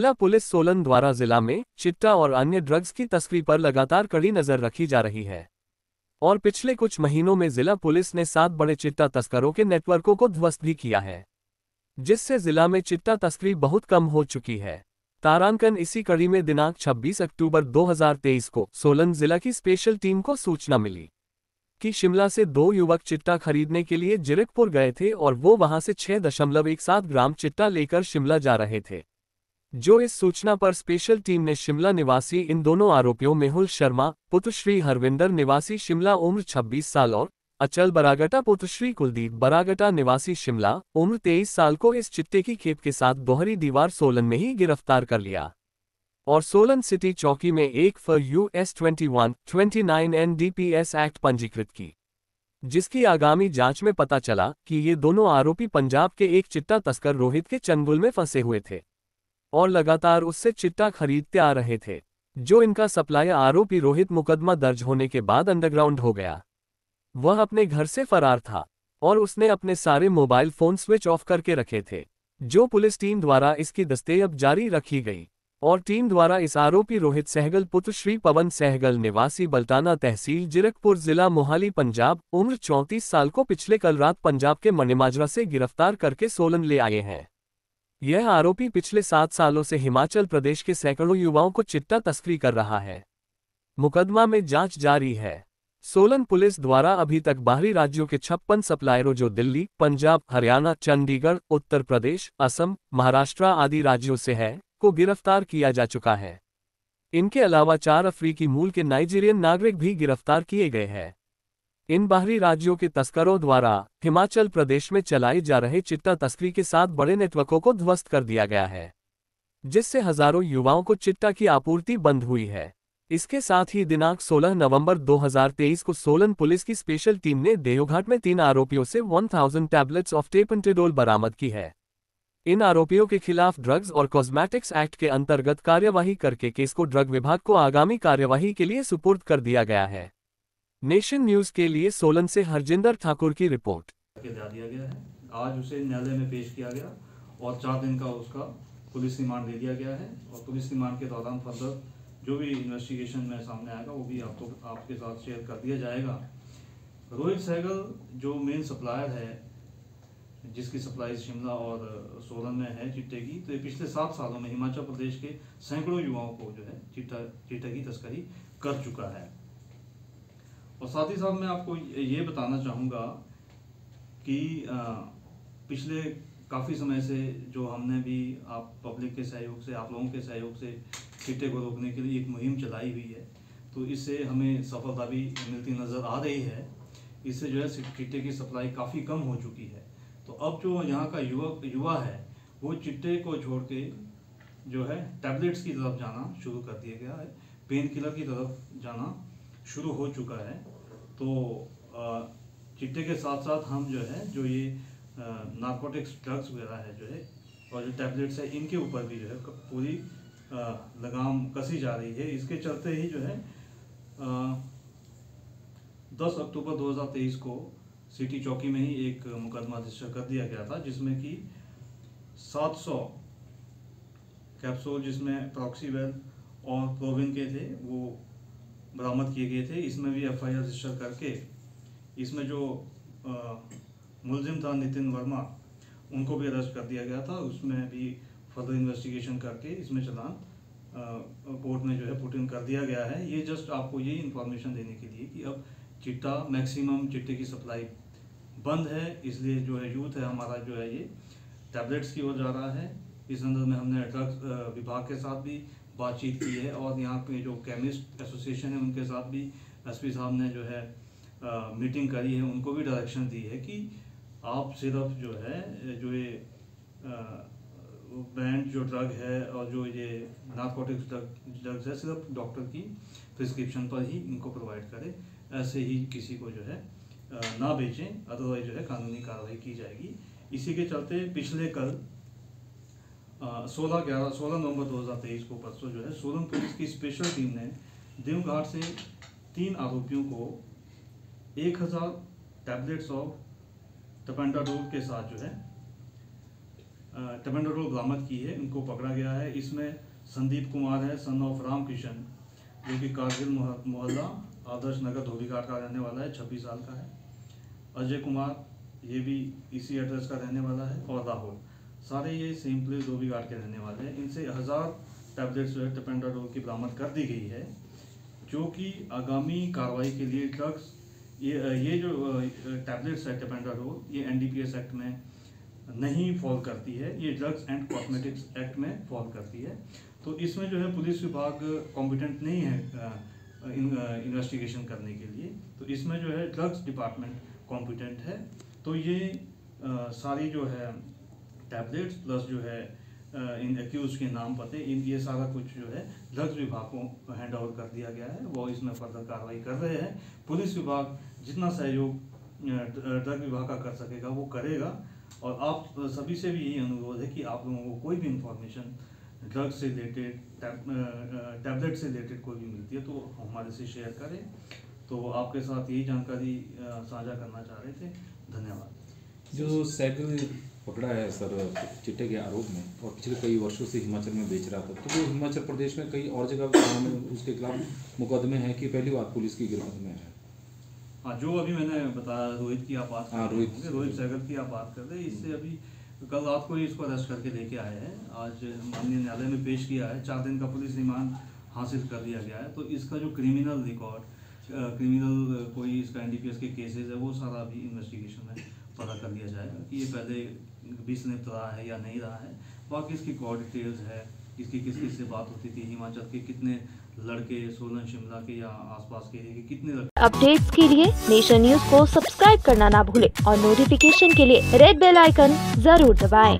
जिला पुलिस सोलन द्वारा जिला में चिट्टा और अन्य ड्रग्स की तस्करी पर लगातार कड़ी नज़र रखी जा रही है। और पिछले कुछ महीनों में जिला पुलिस ने सात बड़े चिट्टा तस्करों के नेटवर्कों को ध्वस्त भी किया है, जिससे जिला में चिट्टा तस्करी बहुत कम हो चुकी है। तारांकन इसी कड़ी में दिनांक 26 अक्टूबर 2023 को सोलन जिला की स्पेशल टीम को सूचना मिली कि शिमला से दो युवक चिट्टा खरीदने के लिए जिरकपुर गए थे और वो वहाँ से छह दशमलव एक सात ग्राम चिट्टा लेकर शिमला जा रहे थे। जो इस सूचना पर स्पेशल टीम ने शिमला निवासी इन दोनों आरोपियों मेहुल शर्मा पुत्रश्री हरविंदर निवासी शिमला, उम्र 26 साल और अचल बरागटा पुत्रश्री कुलदीप बरागटा निवासी शिमला, उम्र 23 साल को इस चिट्टे की खेप के साथ दोहरी दीवार सोलन में ही गिरफ़्तार कर लिया। और सोलन सिटी चौकी में एक FIR U S twenty one, twenty nine act पंजीकृत की, जिसकी आगामी जाँच में पता चला कि ये दोनों आरोपी पंजाब के एक चिट्टा तस्कर रोहित के चंगुल में फंसे हुए थे। और लगातार उससे चिट्टा खरीदते आ रहे थे, जो इनका सप्लायर आरोपी रोहित मुकदमा दर्ज होने के बाद अंडरग्राउंड हो गया। वह अपने घर से फरार था और उसने अपने सारे मोबाइल फ़ोन स्विच ऑफ़ करके रखे थे, जो पुलिस टीम द्वारा इसकी दस्तयब जारी रखी गई और टीम द्वारा इस आरोपी रोहित सहगल पुत्र श्री पवन सहगल निवासी बल्टाना तहसील जिरकपुर जिला मोहाली, पंजाब, उम्र चौंतीस साल को पिछले कल रात पंजाब के मणिमाजरा से गिरफ़्तार करके सोलन ले आए हैं। यह आरोपी पिछले सात सालों से हिमाचल प्रदेश के सैकड़ों युवाओं को चिट्टा तस्करी कर रहा है। मुकदमा में जाँच जारी है। सोलन पुलिस द्वारा अभी तक बाहरी राज्यों के छप्पन सप्लायरों, जो दिल्ली, पंजाब, हरियाणा, चंडीगढ़, उत्तर प्रदेश, असम, महाराष्ट्र आदि राज्यों से है, को गिरफ़्तार किया जा चुका है। इनके अलावा चार अफ्रीकी मूल के नाइजीरियन नागरिक भी गिरफ़्तार किए गए हैं। इन बाहरी राज्यों के तस्करों द्वारा हिमाचल प्रदेश में चलाई जा रहे चिट्टा तस्करी के साथ बड़े नेटवर्कों को ध्वस्त कर दिया गया है, जिससे हज़ारों युवाओं को चिट्टा की आपूर्ति बंद हुई है। इसके साथ ही दिनांक 16 नवंबर 2023 को सोलन पुलिस की स्पेशल टीम ने देवघाट में तीन आरोपियों से 1000 टैबलेट्स ऑफ़ टेपेंटेडोल बरामद की है। इन आरोपियों के खिलाफ ड्रग्स और कॉस्मेटिक्स एक्ट के अंतर्गत कार्यवाही करके केस को ड्रग विभाग को आगामी कार्यवाही के लिए सुपुर्द कर दिया गया है। नेशन न्यूज़ के लिए सोलन से हरजिंदर ठाकुर की रिपोर्ट। दिया गया है। आज उसे न्यायालय में पेश किया गया और चार दिन का उसका पुलिस रिमांड दे दिया गया है और पुलिस रिमांड के दौरान फर्दर जो भी इन्वेस्टिगेशन में सामने आएगा, वो भी आपको, आपके साथ शेयर कर दिया जाएगा। रोहित सहगल, जो मेन सप्लायर है, जिसकी सप्लाई शिमला और सोलन में है चिट्टे की तो ये पिछले सात सालों में हिमाचल प्रदेश के सैकड़ों युवाओं को जो है चिट्टा चिट्टे की तस्करी कर चुका है। और साथ ही साथ मैं आपको ये बताना चाहूँगा कि पिछले काफ़ी समय से जो हमने भी आप पब्लिक के सहयोग से, आप लोगों के सहयोग से चिट्टे को रोकने के लिए एक मुहिम चलाई हुई है तो इससे हमें सफलता भी मिलती नज़र आ रही है। इससे जो है चिट्टे की सप्लाई काफ़ी कम हो चुकी है। तो अब जो यहाँ का युवक युवा है, वो चिट्टे को छोड़ के जो है टैबलेट्स की तरफ़ जाना शुरू कर दिया गया है पेन किलर की तरफ़ जाना शुरू हो चुका है तो चिट्टे के साथ साथ हम जो है, जो ये नार्कोटिक्स ड्रग्स वगैरह है जो है, और जो टैबलेट्स है, इनके ऊपर भी जो है पूरी लगाम कसी जा रही है। इसके चलते ही जो है दस अक्टूबर 2023 को सिटी चौकी में ही एक मुकदमा रजिस्टर कर दिया गया था, जिसमें कि 700 कैप्सूल जिसमें प्रॉक्सीवेल और प्रोविन के थे, वो बरामद किए गए थे। इसमें भी एफआईआर रजिस्टर करके इसमें जो मुलजिम था नितिन वर्मा, उनको भी अरेस्ट कर दिया गया था। उसमें भी फर्दर इन्वेस्टिगेशन करके इसमें चलान कोर्ट में जो है पुट इन कर दिया गया है। ये जस्ट आपको ये इन्फॉर्मेशन देने के लिए कि अब चिट्टा मैक्सिमम चिट्टे की सप्लाई बंद है। इसलिए जो है यूथ है हमारा जो है ये टैबलेट्स की ओर जा रहा है। इस अंदर में हमने ड्रग्स विभाग के साथ भी बातचीत की है और यहाँ पे जो केमिस्ट एसोसिएशन है उनके साथ भी एसपी साहब ने जो है आ, मीटिंग करी है। उनको भी डायरेक्शन दी है कि आप सिर्फ़ जो है जो ये बैंड जो ड्रग है और जो ये नार्कोटिक्स ड्रग्स है सिर्फ़ डॉक्टर की प्रिस्क्रिप्शन पर ही इनको प्रोवाइड करें। ऐसे ही किसी को जो है ना बेचें अदरवाइज़ जो है कानूनी कार्रवाई की जाएगी। इसी के चलते पिछले कल सोलह ग्यारह, सोलह नवंबर 2023 को परसों जो है, सोलन पुलिस की स्पेशल टीम ने देवघाट से तीन आरोपियों को एक हज़ार टैबलेट्स ऑफ़ टपेंटाडोल के साथ जो है टमेटो बरामद की है, इनको पकड़ा गया है। इसमें संदीप कुमार है सन ऑफ़ राम किशन जो कि कारगिल मोहल्ला आदर्श नगर धोबीघाट का रहने वाला है, छब्बीस साल का है। अजय कुमार, ये भी इसी एड्रेस का रहने वाला है, और राहुल। सारे ये सेम प्लेस धोबीघाट के रहने वाले हैं इनसे हज़ार टैबलेट्स जो है टपेंडाडोल की बरामद कर दी गई है जो कि आगामी कार्रवाई के लिए ड्रग्स ये ये जो टैबलेट्स है टपेंडाडोल ये एनडीपीएस एक्ट में नहीं फॉल करती है ये ड्रग्स एंड कॉस्मेटिक्स एक्ट में फॉल करती है। तो इसमें जो है पुलिस विभाग कॉम्पिटेंट नहीं है इन्वेस्टिगेशन करने के लिए। तो इसमें जो है ड्रग्स डिपार्टमेंट कॉम्पिटेंट है। तो ये अ, सारी जो है टैबलेट्स प्लस जो है इन एक्यूज के नाम पते, इन ये सारा कुछ जो है ड्रग्स विभाग को हैंड ओवर कर दिया गया है। वो इसमें फर्दर कार्रवाई कर रहे हैं। पुलिस विभाग जितना सहयोग ड्रग विभाग का कर सकेगा, वो करेगा। और आप सभी से भी यही अनुरोध है कि आप लोगों को कोई भी इंफॉर्मेशन ड्रग से रिलेटेड टैबलेट से रिलेटेड कोई भी मिलती है तो हमारे से शेयर करें। तो आपके साथ यही जानकारी साझा करना चाह रहे थे। धन्यवाद। जो साइकिल पकड़ा है सर चिट्टे के आरोप में और पिछले कई वर्षों से हिमाचल में बेच रहा था। तो वो हिमाचल प्रदेश में कई और जगह में उसके खिलाफ मुकदमे हैं कि पहली बार पुलिस की गिरफ्त में है। हाँ जो अभी मैंने बताया रोहित की आप बात कर हाँ, रहे रोहित। रोहित सहगल की आप बात कर रहे हैं। इससे अभी कल रात को ही इसको अरेस्ट करके लेके आए हैं। आज माननीय न्यायालय में पेश किया है। चार दिन का पुलिस रिमांड हासिल कर लिया गया है। तो इसका जो क्रिमिनल रिकॉर्ड क्रिमिनल कोई इसका एनडीपीएस के केसेस है वो सारा अभी इन्वेस्टिगेशन में पता कर लिया जाएगा कि ये पहले भी तो रहा है या नहीं रहा है, बाकी इसकी कॉल डिटेल्स है, इसकी किस किस से बात होती थी, हिमाचल के कितने लड़के सोलन, शिमला के या आसपास के के कितने अपडेट्स के लिए नेशन न्यूज़ को सब्सक्राइब करना ना भूले और नोटिफिकेशन के लिए रेड बेल आइकन ज़रूर दबाएँ।